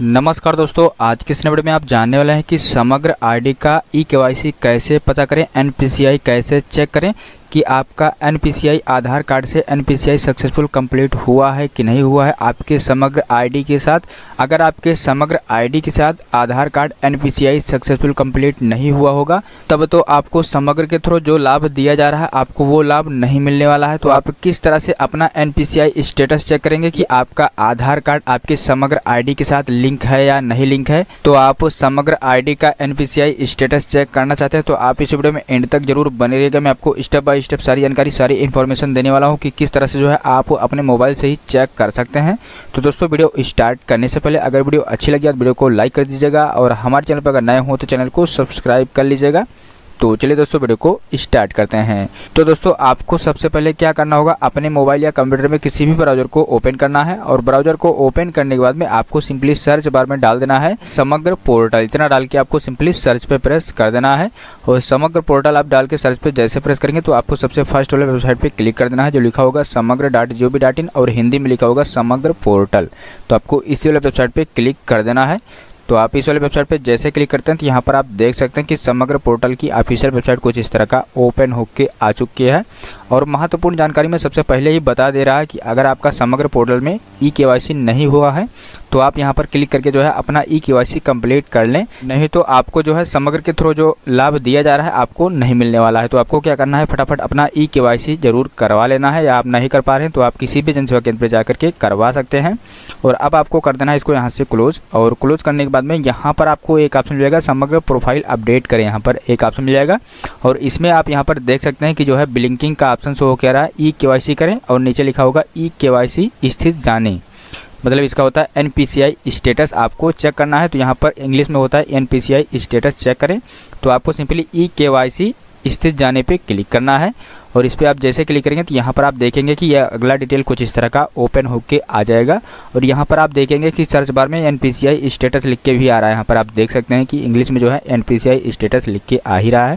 नमस्कार दोस्तों, आज के इस में आप जानने वाले हैं कि समग्र आईडी का ई के कैसे पता करें एनपीसीआई कैसे चेक करें कि आपका एनपीसीआई आधार कार्ड से एनपीसीआई सक्सेसफुल कंप्लीट हुआ है कि नहीं हुआ है, आपके समग्र आईडी के साथ। अगर आपके समग्र आईडी के साथ Aadhaar card NPCI successful complete नहीं हुआ होगा, तब तो आपको समग्र के थ्रू जो लाभ दिया जा रहा है, आपको वो लाभ नहीं मिलने वाला है। तो आप किस तरह से अपना NPCI स्टेटस चेक करेंगे कि आपका आधार कार्ड आपके समग्र आईडी के साथ लिंक है या नहीं लिंक है? तो आप समग्र आईडी का NPCI स्टेटस चेक करना चाहते हैं तो आप इस वीडियो में एंड तक ज़रूर बने रहेगा मैं आपको स्टेप स्टेप सारी जानकारी, सारी इन्फॉर्मेशन देने वाला हूँ कि किस तरह से जो है आप अपने मोबाइल से ही चेक कर सकते हैं। तो दोस्तों, वीडियो स्टार्ट करने से पहले अगर वीडियो अच्छी लगी तो वीडियो को लाइक कर दीजिएगा और हमारे चैनल पर अगर नए हो तो चैनल को सब्सक्राइब कर लीजिएगा। तो चलिए दोस्तों वीडियो को स्टार्ट करते हैं। तो दोस्तों आपको सबसे पहले क्या करना होगा, अपने मोबाइल या कंप्यूटर में किसी भी ब्राउज़र को ओपन करना है और ब्राउज़र को ओपन करने के बाद में आपको सिंपली सर्च बार में डाल देना है समग्र पोर्टल। इतना डाल के आपको सिंपली सर्च पे प्रेस कर देना है और समग्र पोर्टल आप डाल के सर्च पे जैसे प्रेस करेंगे तो आपको सबसे फ़र्स्ट वाले वेबसाइट पे क्लिक कर देना है जो लिखा होगा समग्र डॉट जी डॉट इन और हिंदी में लिखा होगा समग्र पोर्टल। तो आपको इसी वाले वेबसाइट पे क्लिक कर देना है। तो आप इस वाले वेबसाइट पे जैसे क्लिक करते हैं तो यहाँ पर आप देख सकते हैं कि समग्र पोर्टल की ऑफिशियल वेबसाइट कुछ इस तरह का ओपन होके आ चुकी है। और महत्वपूर्ण जानकारी में सबसे पहले ही बता दे रहा है कि अगर आपका समग्र पोर्टल में ई के नहीं हुआ है तो आप यहाँ पर क्लिक करके जो है अपना ई के कंप्लीट कर लें। नहीं तो आपको जो है समग्र के थ्रू जो लाभ दिया जा रहा है, आपको नहीं मिलने वाला है। तो आपको क्या करना है, फटाफट अपना ई के ज़रूर करवा लेना है। या आप नहीं कर पा रहे हैं तो आप किसी भी जनसेवा केंद्र पर जाकर के करवा सकते हैं। और अब आपको कर देना है इसको यहाँ से क्लोज। और क्लोज करने के बाद में यहाँ पर आपको एक ऑप्शन मिलेगा समग्र प्रोफ़ाइल अपडेट करें। यहाँ पर एक ऑप्शन मिल जाएगा। और इसमें आप यहाँ पर देख सकते हैं कि जो है बिलिंकिंग का ऑप्शन शो हो कह रहा है ई के करें। और नीचे लिखा होगा ई के स्थित जाने। मतलब इसका होता है एन स्टेटस आपको चेक करना है तो यहाँ पर इंग्लिश में होता है NPCI स्टेटस चेक करें तो आपको सिंपली ई के वाई सी स्थित जाने पे क्लिक करना है, और इस पर आप जैसे क्लिक करेंगे तो यहाँ पर आप देखेंगे कि यह अगला डिटेल कुछ इस तरह का ओपन होके आ जाएगा, और यहाँ पर आप देखेंगे कि सर्च बार में NPCI स्टेटस लिख के भी आ रहा है, यहाँ पर आप देख सकते हैं कि इंग्लिश में जो है NPCI स्टेटस लिख के आ ही रहा है।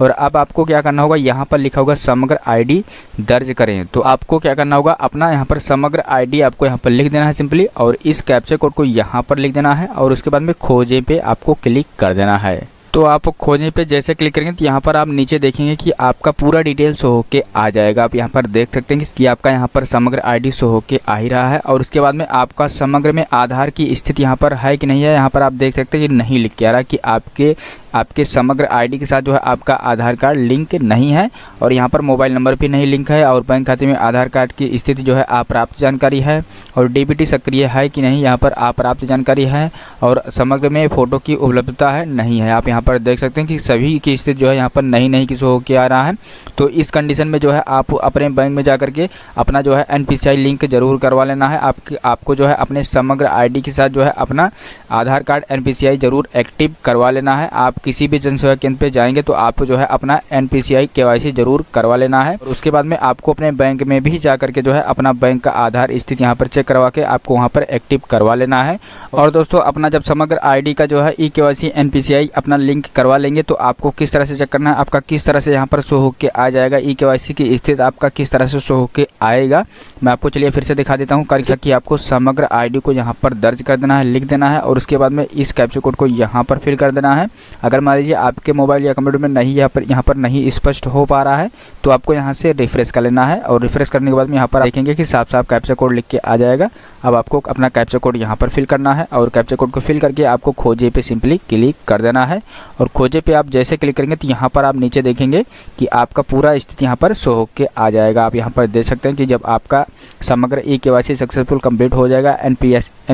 और अब आपको क्या करना होगा, यहाँ पर लिखा होगा समग्र आईडी दर्ज करें। तो आपको क्या करना होगा, अपना यहाँ पर समग्र आईडी आपको यहाँ पर लिख देना है सिंपली, और इस कैप्चर कोड को यहाँ पर लिख देना है, और उसके बाद में खोजे पे आपको क्लिक कर देना है। तो आप खोजने पे जैसे क्लिक करेंगे तो यहाँ पर आप नीचे देखेंगे कि आपका पूरा डिटेल शो होके आ जाएगा। आप यहाँ पर देख सकते हैं कि आपका यहाँ पर समग्र आईडी शो होके आ ही रहा है और उसके बाद में आपका समग्र में आधार की स्थिति यहाँ पर है कि नहीं है, यहाँ पर आप देख सकते हैं कि नहीं लिख के आ रहा कि आपके आपके समग्र आईडी के साथ जो है आपका आधार कार्ड लिंक नहीं है और यहाँ पर मोबाइल नंबर भी नहीं लिंक है और बैंक खाते में आधार कार्ड की स्थिति जो है अप्राप्त जानकारी है और डीबीटी सक्रिय है कि नहीं, यहाँ पर अप्राप्त जानकारी है और समग्र में फ़ोटो की उपलब्धता है, नहीं है। आप यहाँ पर देख सकते हैं कि सभी की स्थिति जो है यहाँ पर नहीं नहीं किसी हो के आ रहा है। तो इस कंडीशन में जो है आप अपने बैंक में जा करके अपना जो है एनपीसीआई लिंक ज़रूर करवा लेना है। आप, आपको जो है अपने समग्र आईडी के साथ जो है अपना आधार कार्ड एनपीसीआई ज़रूर एक्टिव करवा लेना है। आप किसी भी जनसेवा केंद्र पे जाएँगे तो आपको जो है अपना एन पी ज़रूर करवा लेना है। और उसके बाद में आपको अपने बैंक में भी जा करके जो है अपना बैंक का आधार स्थिति यहाँ पर चेक करवा के आपको वहाँ पर एक्टिव करवा लेना है। और दोस्तों अपना जब समग्र आईडी का जो है ई के वाई अपना लिंक करवा लेंगे तो आपको किस तरह से चेक करना है आपका किस तरह से यहाँ पर शो होकर आ जाएगा ई के वाई सी की स्थिति आपका किस तरह से शो होकर आएगा। मैं आपको चलिए फिर से दिखा देता हूँ कर कि आपको समग्र आईडी को यहाँ पर दर्ज कर देना है लिख देना है और उसके बाद में इस कैप्चर कोड को यहाँ पर फिल कर देना है। अगर मान लीजिए आपके मोबाइल या कंप्यूटर में नहीं यहाँ पर यहाँ पर नहीं स्पष्ट हो पा रहा है तो आपको यहाँ से रिफ्रेश कर लेना है और रिफ्रेश करने के बाद में यहाँ पर देखेंगे कि साफ़ साफ़ कैप्चा कोड लिख के आ जाएगा। अब आपको अपना कैप्चा कोड यहाँ पर फिल करना है और कैप्चा कोड को फिल करके आपको खोजे पे सिंपली क्लिक कर देना है। और खोजे पे आप जैसे क्लिक करेंगे तो यहाँ पर आप नीचे देखेंगे कि आपका पूरा स्थिति यहाँ पर शो होकर आ जाएगा। आप यहाँ पर देख सकते हैं कि जब आपका समग्र ई के सक्सेसफुल कंप्लीट हो जाएगा एन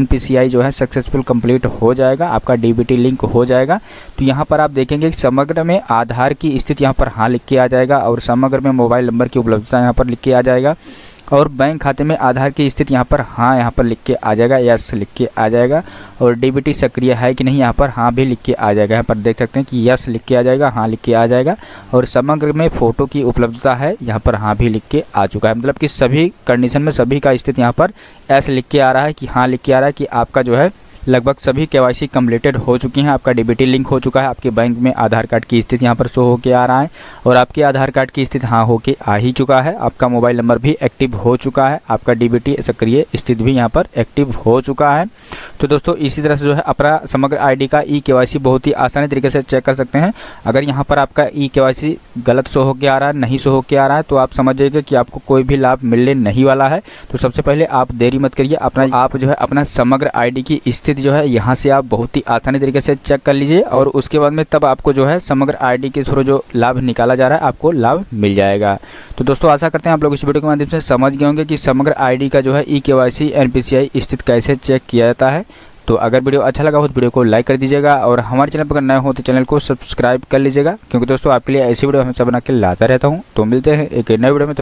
पी जो है सक्सेसफुल कंप्लीट हो जाएगा, आपका डी बी टी लिंक हो जाएगा तो यहाँ पर आप देखेंगे कि समग्र में आधार की स्थिति यहाँ पर हाँ लिख के आ जाएगा और समग्र में मोबाइल नंबर की उपलब्धता यहाँ पर लिख के आ जाएगा। और बैंक खाते में आधार की स्थिति यहाँ पर हाँ यहाँ पर लिख के आ जाएगा यस लिख के आ जाएगा। और डीबीटी सक्रिय है कि नहीं यहाँ पर हाँ भी लिख के आ जाएगा। यहाँ पर देख सकते हैं कि यस लिख के आ जाएगा हाँ लिख के आ जाएगा। और समग्र में फ़ोटो की उपलब्धता है, यहाँ पर हाँ भी लिख के आ चुका है। मतलब कि सभी कंडीशन में सभी का स्थिति यहाँ पर एस लिख के आ रहा है कि हाँ लिख के आ रहा है कि आपका जो है लगभग सभी के वाई हो चुकी हैं। आपका डीबीटी लिंक हो चुका है। आपके बैंक में आधार कार्ड की स्थिति यहाँ पर शो होकर आ रहा है और आपके आधार कार्ड की स्थिति हाँ होके आ ही चुका है। आपका मोबाइल नंबर भी एक्टिव हो चुका है। आपका डीबीटी सक्रिय स्थिति भी यहाँ पर एक्टिव हो चुका है। तो दोस्तों, इसी तरह से जो है अपना समग्र आईडी का ई के बहुत ही आसानी तरीके से चेक कर सकते हैं। अगर यहाँ पर आपका ई के गलत शो होकर आ रहा है, नहीं शो होकर आ रहा है तो आप समझ जाइए कि आपको कोई भी लाभ मिलने नहीं वाला है। तो सबसे पहले आप देरी मत करिए। अपना आप जो है अपना समग्र आईडी की स्थिति जो है, यहाँ से आप बहुत ही आसानी तरीके से चेक कर लीजिए और उसके बाद में तब आपको जो है, समग्र आईडी के थ्रू जो लाभ निकाला जा रहा है, आपको लाभ मिल जाएगा। तो दोस्तों, आशा करते हैं आप लोग इस वीडियो के माध्यम से समझ गए होंगे कि समग्र आईडी का जो है ई के सी आई स्थिति कैसे चेक किया जाता है। तो अगर वीडियो अच्छा लगा हो तो वीडियो को लाइक कर दीजिएगा और हमारे चैनल पर नए हो तो चैनल को सब्सक्राइब कर लीजिएगा। क्योंकि दोस्तों, आपके लिए ऐसी वीडियो हमेशा बना के लाता रहता हूँ। तो मिलते हैं एक नए वीडियो में।